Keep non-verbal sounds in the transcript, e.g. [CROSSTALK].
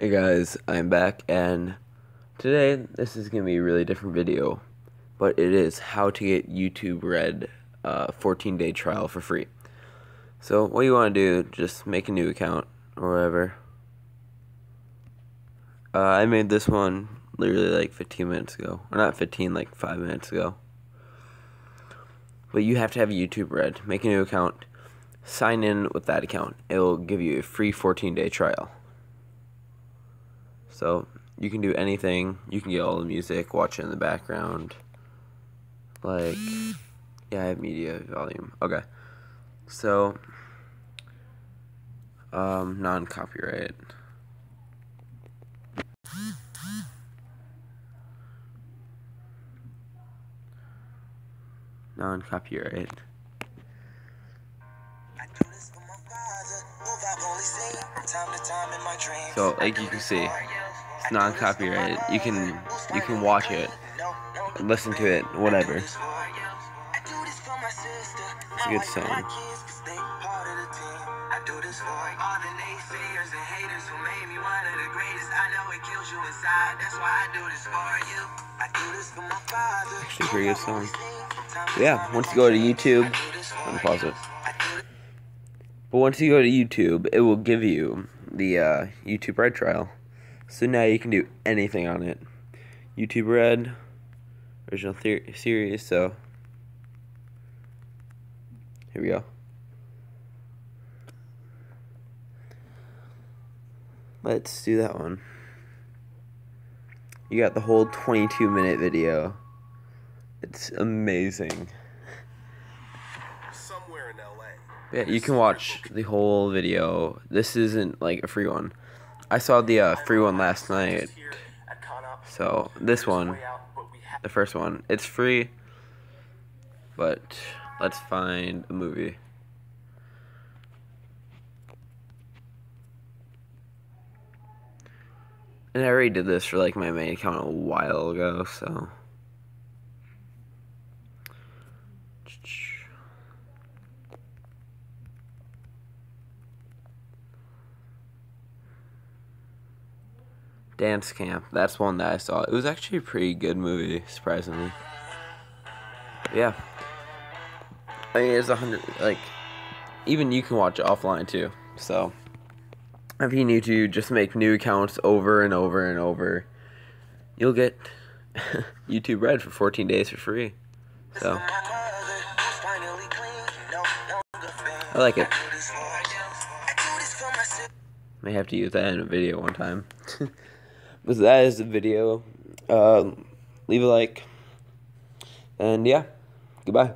Hey guys, I'm back and today this is going to be a really different video, but it is how to get YouTube Red uh, 14 day trial for free. So what you want to do, just make a new account or whatever. Uh, I made this one literally like 15 minutes ago, or not 15, like 5 minutes ago. But you have to have YouTube Red, make a new account, sign in with that account. It will give you a free 14 day trial. So you can do anything. You can get all the music, watch it in the background. Like, yeah, I have media volume. Okay. So, um, non copyright. Non copyright. So, like you can see, it's non-copyrighted. You can you can watch it, listen to it, whatever. It's a good song. Actually, pretty good song. Yeah, once you go to YouTube, let me pause it. But once you go to YouTube, it will give you the uh, YouTube Red trial. So now you can do anything on it. YouTube Red, original series, so here we go. Let's do that one. You got the whole 22 minute video. It's amazing. Yeah, you can watch the whole video. This isn't like a free one. I saw the uh, free one last night. So this one, the first one, it's free. But let's find a movie. And I already did this for like my main account a while ago, so. Dance Camp. That's one that I saw. It was actually a pretty good movie, surprisingly. Yeah. I mean, it's a hundred, like, even you can watch it offline too. So, if you need to just make new accounts over and over and over, you'll get [LAUGHS] YouTube Red for 14 days for free. So, I like it. May have to use that in a video one time. [LAUGHS] but that is the video. Uh, leave a like. And yeah, goodbye.